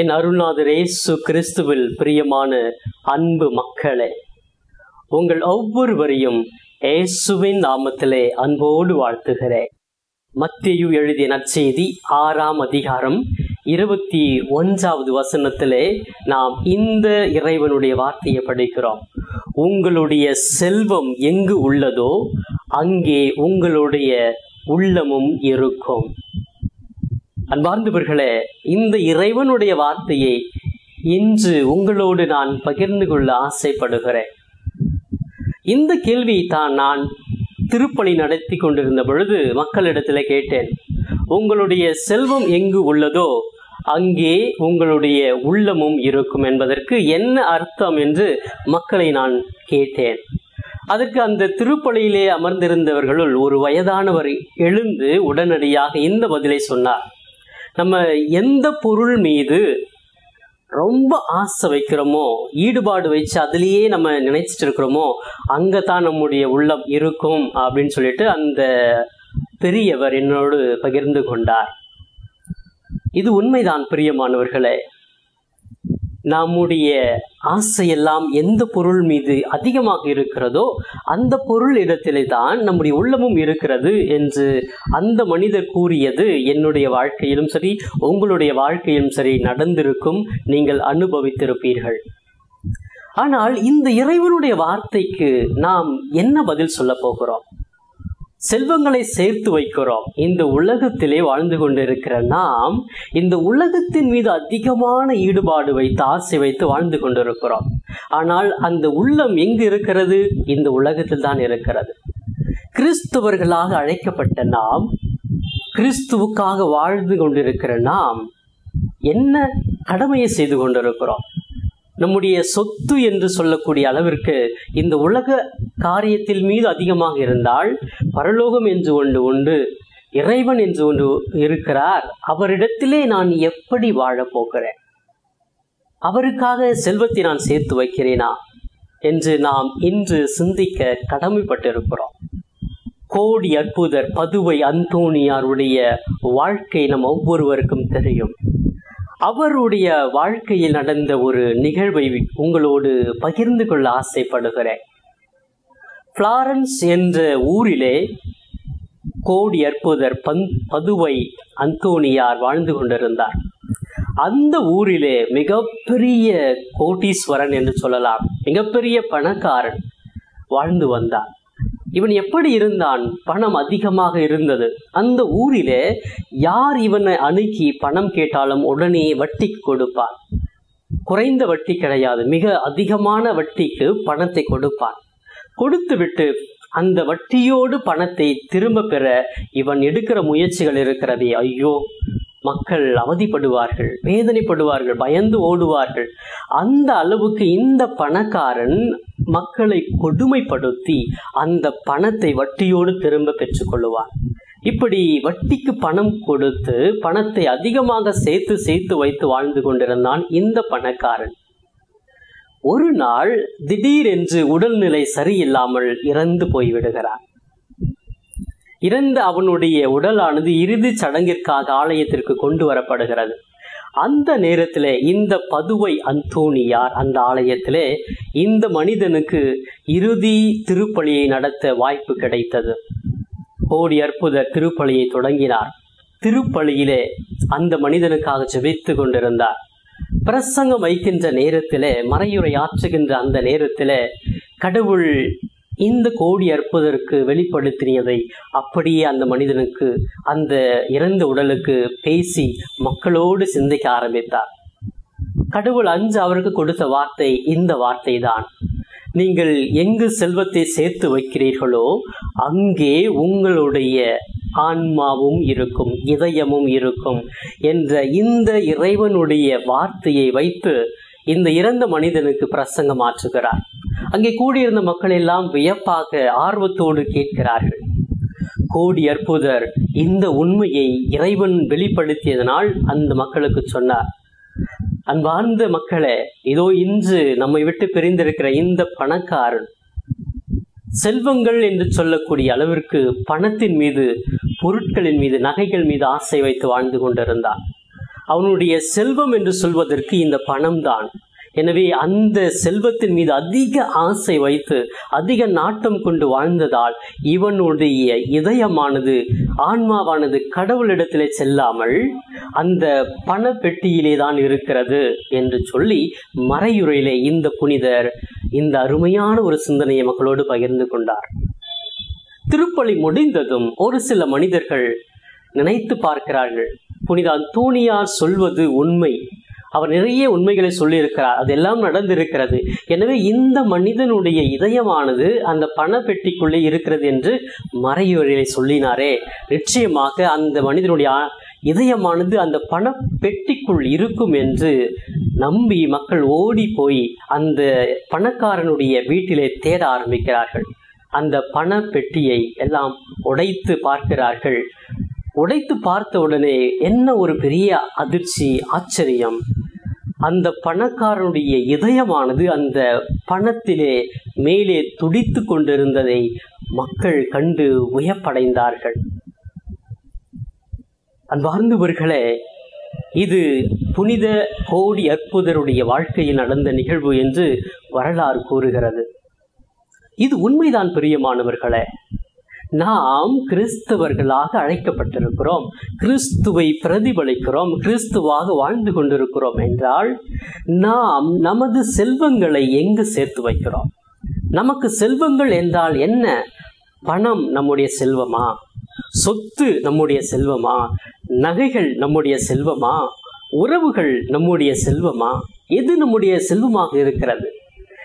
என் அருள்நாதர் இயேசு கிறிஸ்துவில் பிரியமான அன்பு மக்களே உங்கள் ஒவ்வொருவரையும் இயேசுவின் நாமத்திலே அன்போடு வாழ்த்துகிறேன். மத்தியு எழுதிய நற்செய்தி ஆறாம் அதிகாரம் இருபத்தி ஒன்றாவது வசனத்திலே நாம் இந்த இறைவனுடைய வார்த்தையை படிக்கிறோம். உங்களுடைய செல்வம் எங்கு உள்ளதோ அங்கே உங்களுடைய உள்ளமும் இருக்கும். அன்பார்ந்தவர்களே இந்த இறைவனுடைய வார்த்தையை இன்று உங்களோடு நான் பகிர்ந்து கொள்ள ஆசைப்படுகிறேன். இந்த கேள்வியை தான் நான் திருப்பணி நடத்தி கொண்டிருந்த பொழுது மக்களிடத்தில் கேட்டேன். உங்களுடைய செல்வம் எங்கு உள்ளதோ அங்கே உங்களுடைய உள்ளமும் இருக்கும் என்பதற்கு என்ன அர்த்தம் என்று மக்களை நான் கேட்டேன். அதற்கு அந்த திருப்பலியிலே அமர்ந்திருந்தவர்களுள் ஒரு வயதானவர் எழுந்து உடனடியாக இந்த பதிலை சொன்னார். நம்ம எந்த பொருள் மீது ரொம்ப ஆசை வைக்கிறோமோ ஈடுபாடு வச்சு அதுலேயே நம்ம நினைச்சிட்டு இருக்கிறோமோ அங்கே தான் நம்முடைய உள்ளம் இருக்கும் அப்படின்னு சொல்லிட்டு அந்த பெரியவர் என்னோடு பகிர்ந்து கொண்டார். இது உண்மைதான் பிரியமானவர்களே. நம்முடைய ஆசையெல்லாம் எந்த பொருள் மீது அதிகமாக இருக்கிறதோ அந்த பொருள் இடத்திலே தான் நம்முடைய உள்ளமும் இருக்கிறது என்று அந்த மனிதர் கூறியது என்னுடைய வாழ்க்கையிலும் சரி உங்களுடைய வாழ்க்கையிலும் சரி நடந்திருக்கும் நீங்கள் அனுபவித்திருப்பீர்கள். ஆனால் இந்த இறைவனுடைய வார்த்தைக்கு நாம் என்ன பதில் சொல்ல போகிறோம்? செல்வங்களை சேர்த்து வைக்கிறோம். இந்த உலகத்திலே வாழ்ந்து கொண்டிருக்கிற நாம் இந்த உலகத்தின் மீது அதிகமான ஈடுபாடு வைத்து ஆசை வைத்து வாழ்ந்து கொண்டிருக்கிறோம். ஆனால் அந்த உள்ளம் எங்கு இருக்கிறது? இந்த உலகத்தில் தான் இருக்கிறது. கிறிஸ்துவர்களாக அழைக்கப்பட்ட நாம் கிறிஸ்துவுக்காக வாழ்ந்து கொண்டிருக்கிற நாம் என்ன கடமையை செய்து கொண்டிருக்கிறோம்? நம்முடைய சொத்து என்று சொல்லக்கூடிய அளவிற்கு இந்த உலக காரியத்தில் மீது அதிகமாக இருந்தால் பரலோகம் என்று ஒன்று உண்டு இறைவன் என்று ஒன்று இருக்கிறார். அவரிடத்திலே நான் எப்படி வாழப் போகிறேன்? அவருக்காக செல்வத்தை நான் சேர்த்து வைக்கிறேனா? என்று நாம் இன்று சிந்திக்க கடமைப்பட்டிருக்கிறோம். கோடி அற்புதர் பதுவை அந்தோணியாருடைய வாழ்க்கை நம் ஒவ்வொருவருக்கும் தெரியும். அவருடைய வாழ்க்கையில் நடந்த ஒரு நிகழ்வை உங்களோடு பகிர்ந்து கொள்ள ஆசைப்படுகிறேன். பிளாரன்ஸ் என்ற ஊரிலே கோடி அற்புதர் பந் பதுவை அந்தோனியார் வாழ்ந்து கொண்டிருந்தார். அந்த ஊரிலே மிகப்பெரிய கோட்டீஸ்வரன் என்று சொல்லலாம். மிகப்பெரிய பணக்காரன் வாழ்ந்து வந்தார். இவன் எப்படி இருந்தான்? பணம் அதிகமாக இருந்தது. அந்த ஊரிலே யார் இவனை அணுகி பணம் கேட்டாலும் உடனே வட்டிக்கு கொடுப்பான். குறைந்த வட்டி கிடையாது. மிக அதிகமான வட்டிக்கு பணத்தை கொடுப்பான். கொடுத்துவிட்டு அந்த வட்டியோடு பணத்தை திரும்ப பெற இவன் எடுக்கிற முயற்சிகள் இருக்கிறதே. ஐயோ மக்கள் அவதிப்படுவார்கள் வேதனைப்படுவார்கள் பயந்து ஓடுவார்கள். அந்த அளவுக்கு இந்த பணக்காரன் மக்களை கொடுமைப்படுத்தி அந்த பணத்தை வட்டியோடு திரும்ப பெற்றுக்கொள்ளுவான். இப்படி வட்டிக்கு பணம் கொடுத்து பணத்தை அதிகமாக சேர்த்து சேர்த்து வைத்து வாழ்ந்து கொண்டிருந்தான் இந்த பணக்காரன். ஒரு நாள் திடீரென்று உடல்நிலை சரியில்லாமல் இறந்து போய்விடுகிறான். இறந்து அவனுடைய உடலானது இறுதிச் சடங்கிற்காக ஆலயத்திற்கு கொண்டு வரப்படுகிறது. அந்த நேரத்தில் இந்த பதுவை அந்தோணியார் அந்த ஆலயத்திலே இந்த மனிதனுக்கு இறுதி திருப்பலியை நடத்த வாய்ப்பு கிடைத்தது. கோடி அற்புத திருப்பலியை தொடங்கினார். திருப்பலியிலே அந்த மனிதனுக்காக ஜெபித்து கொண்டிருந்தார். பிரசங்கம் வைக்கின்ற நேரத்திலே மறையுறை ஆற்றுகின்ற அந்த நேரத்தில் கடவுள் இந்த கோடி அற்புதற்கு வெளிப்படுத்தினதை அப்படியே அந்த மனிதனுக்கு அந்த இறந்த உடலுக்கு பேசி மக்களோடு சிந்திக்க ஆரம்பித்தார். கடவுள் அஞ்சு அவருக்கு கொடுத்த வார்த்தை இந்த வார்த்தை தான் நீங்கள் எங்கு செல்வத்தை சேர்த்து வைக்கிறீர்களோ அங்கே உங்களுடைய ஆன்மாவும் இருக்கும் இதயமும் இருக்கும் என்ற இந்த இறைவனுடைய வார்த்தையை வைத்து இந்த இறந்த மனிதனுக்கு பிரசங்கம் ஆற்றுகிறார். அங்கே கூடியிருந்த மக்கள் எல்லாம் வியப்பாக ஆர்வத்தோடு கேட்கிறார்கள். கோடி அற்புதர் இந்த உண்மையை இறைவன் வெளிப்படுத்தியதனால் அந்த மக்களுக்கு சொன்னார். அன்பார்ந்த மக்களே இதோ இன்று நம்மை விட்டு பிரிந்திருக்கிற இந்த பணக்காரன் செல்வங்கள் என்று சொல்லக்கூடிய அளவிற்கு பணத்தின் மீது பொருட்களின் மீது நகைகள் மீது ஆசை வைத்து வாழ்ந்து கொண்டிருந்தான் அவனுடைய செல்வம் என்று சொல்வதற்கு இந்த பணம்தான். எனவே அந்த செல்வத்தின் மீது அதிக ஆசை வைத்து அதிக நாட்டம் கொண்டு வாழ்ந்ததால் இவனுடைய இதயமானது ஆன்மாவானது கடவுளிடத்திலே செல்லாமல் அந்த பண பெட்டியிலே தான் இருக்கிறது என்று சொல்லி மறையுறையிலே இந்த புனிதர் இந்த அருமையான ஒரு சிந்தனையை மக்களோடு பகிர்ந்து கொண்டார். திருப்பலி முடிந்ததும் ஒரு சில மனிதர்கள் நினைத்து பார்க்கிறார்கள். புனித அந்தோனியார் சொல்வது உண்மை. அவர் நிறைய உண்மைகளை சொல்லியிருக்கிறார். அதெல்லாம் நடந்திருக்கிறது. எனவே இந்த மனிதனுடைய இதயமானது அந்த பணப்பெட்டிக்குள்ளே இருக்கிறது என்று மறையுறையை சொல்லினாரே. நிச்சயமாக அந்த மனிதனுடைய இதயமானது அந்த பண பெட்டிக்குள் இருக்கும் என்று நம்பி மக்கள் ஓடி போய் அந்த பணக்காரனுடைய வீட்டிலே தேட ஆரம்பிக்கிறார்கள். அந்த பண பெட்டியை எல்லாம் உடைத்து பார்க்கிறார்கள். உடைத்து பார்த்த உடனே என்ன ஒரு பெரிய அதிர்ச்சி ஆச்சரியம். அந்த பணக்காரனுடைய இதயமானது அந்த பணத்திலே மேலே துடித்து கொண்டிருந்ததை மக்கள் கண்டு உயப்படைந்தார்கள் அன்பார்ந்தவர்களே இது புனித கோடி அற்புதருடைய வாழ்க்கையில் நடந்த நிகழ்வு என்று வரலாறு கூறுகிறது. இது உண்மைதான் பிரியமானவர்களே. நாம் கிறிஸ்தவர்களாக அழைக்கப்பட்டிருக்கிறோம். கிறிஸ்துவை பிரதிபலிக்கிறோம். கிறிஸ்துவாக வாழ்ந்து கொண்டிருக்கிறோம் என்றால் நாம் நமது செல்வங்களை எங்கு சேர்த்து வைக்கிறோம்? நமக்கு செல்வங்கள் என்றால் என்ன? பணம் நம்முடைய செல்வமா? சொத்து நம்முடைய செல்வமா? நகைகள் நம்முடைய செல்வமா? உறவுகள் நம்முடைய செல்வமா? எது நம்முடைய செல்வமாக இருக்கிறது?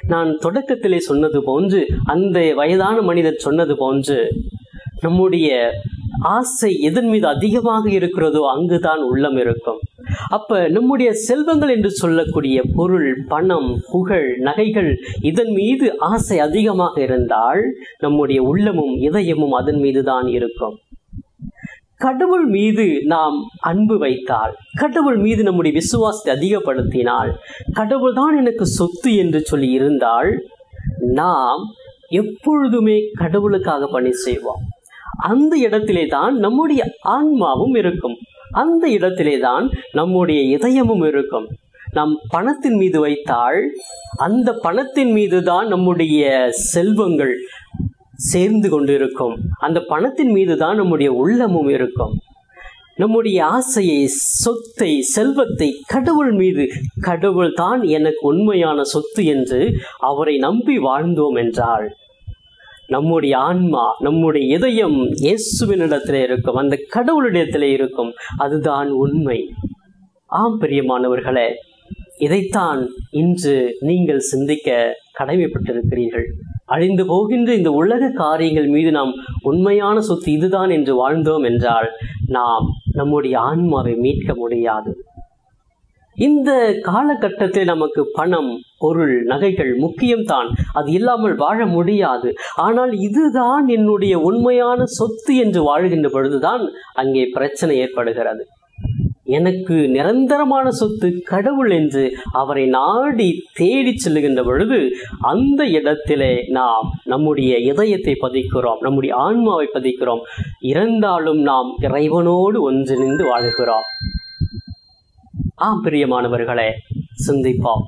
நான் தொடக்கத்திலே சொன்னது போன்று அந்த வயதான மனிதர் சொன்னது போன்று நம்முடைய ஆசை எதன் மீது அதிகமாக இருக்கிறதோ அங்குதான் உள்ளம் இருக்கும். அப்ப நம்முடைய செல்வங்கள் என்று சொல்லக்கூடிய பொருள் பணம் புகழ் நகைகள் இதன் மீது ஆசை அதிகமாக இருந்தால் நம்முடைய உள்ளமும் இதயமும் அதன் மீதுதான் இருக்கும். கடவுள் மீது நாம் அன்பு வைத்தால் கடவுள் மீது நம்முடைய விசுவாசத்தை அதிகப்படுத்தினால் கடவுள் தான் எனக்கு சொத்து என்று சொல்லி இருந்தால் நாம் எப்பொழுதுமே கடவுளுக்காக பணி செய்வோம். அந்த இடத்திலே தான் நம்முடைய ஆன்மாவும் இருக்கும். அந்த இடத்திலே தான் நம்முடைய இதயமும் இருக்கும். நாம் பணத்தின் மீது வைத்தால் அந்த பணத்தின் மீது தான் நம்முடைய செல்வங்கள் சேர்ந்து கொண்டிருக்கும். அந்த பணத்தின் மீது தான் நம்முடைய உள்ளமும் இருக்கும். நம்முடைய ஆசையை சொத்தை செல்வத்தை கடவுள் மீது கடவுள் தான் எனக்கு உண்மையான சொத்து என்று அவரை நம்பி வாழ்ந்தோம் என்றால் நம்முடைய ஆன்மா நம்முடைய இதயம் இயேசுவினிடத்திலே இருக்கும் அந்த கடவுளிடத்திலே இருக்கும் அதுதான் உண்மை. ஆம் பிரியமானவர்களே இதைத்தான் இன்று நீங்கள் சிந்திக்க கடமைப்பட்டிருக்கிறீர்கள். அழிந்து போகின்ற இந்த உலக காரியங்கள் மீது நாம் உண்மையான சொத்து இதுதான் என்று வாழ்ந்தோம் என்றால் நாம் நம்முடைய ஆன்மாவை மீட்க முடியாது. இந்த காலகட்டத்தில் நமக்கு பணம் பொருள் நகைகள் முக்கியம்தான். அது இல்லாமல் வாழ முடியாது. ஆனால் இதுதான் என்னுடைய உண்மையான சொத்து என்று வாழ்கின்ற பொழுதுதான் அங்கே பிரச்சனை ஏற்படுகிறது. எனக்கு நிரந்தரமான சொத்து கடவுள் என்று அவரை நாடி தேடி செல்லுகின்ற பொழுது அந்த இடத்திலே நாம் நம்முடைய இதயத்தை பதிக்கிறோம் நம்முடைய ஆன்மாவை பதிக்கிறோம். இறந்தாலும் நாம் இறைவனோடு ஒன்றிணைந்து வாழ்கிறோம். ஆம் பிரியமானவர்களே சிந்திப்போம்.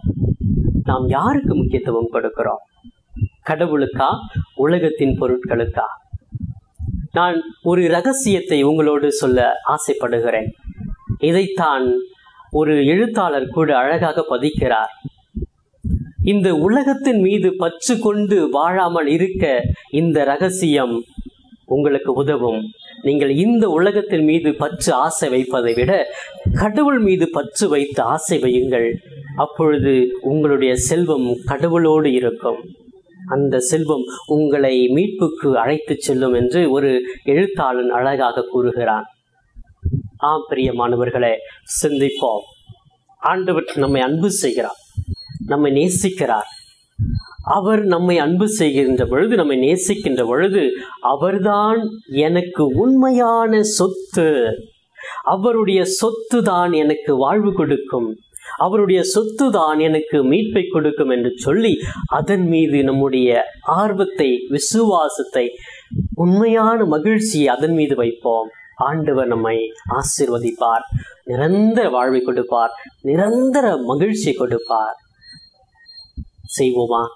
நாம் யாருக்கு முக்கியத்துவம் கொடுக்கிறோம்? கடவுளுக்கா? உலகத்தின் பொருட்களுக்கா? நான் ஒரு ரகசியத்தை உங்களோடு சொல்ல ஆசைப்படுகிறேன். இதைத்தான் ஒரு எழுத்தாளர் கூட அழகாக பதிக்கிறார். இந்த உலகத்தின் மீது பற்று கொண்டு வாழாமல் இருக்க இந்த ரகசியம் உங்களுக்கு உதவும். நீங்கள் இந்த உலகத்தின் மீது பற்று ஆசை வைப்பதை விட கடவுள் மீது பற்று வைத்து ஆசை வையுங்கள். அப்பொழுது உங்களுடைய செல்வம் கடவுளோடு இருக்கும். அந்த செல்வம் உங்களை மீட்புக்கு அழைத்துச் செல்லும் என்று ஒரு எழுத்தாளன் அழகாக கூறுகிறான். ஆம் பிரியமானவர்களே சிந்திப்போம். ஆண்டவர் நம்மை அன்பு செய்கிறார். நம்மை நேசிக்கிறார். அவர் நம்மை அன்பு செய்கின்ற பொழுது நம்மை நேசிக்கின்ற பொழுது அவர்தான் எனக்கு உண்மையான சொத்து. அவருடைய சொத்து தான் எனக்கு வாழ்வு கொடுக்கும். அவருடைய சொத்து தான் எனக்கு மீட்பை கொடுக்கும் என்று சொல்லி அதன் மீது நம்முடைய ஆர்வத்தை விசுவாசத்தை உண்மையான மகிழ்ச்சியை அதன் மீது வைப்போம். ஆண்டவர் நம்மை ஆசிர்வதிப்பார் நிரந்தர வாழ்வை கொடுப்பார் நிரந்தர மகிழ்ச்சி கொடுப்பார். செய்வோமா?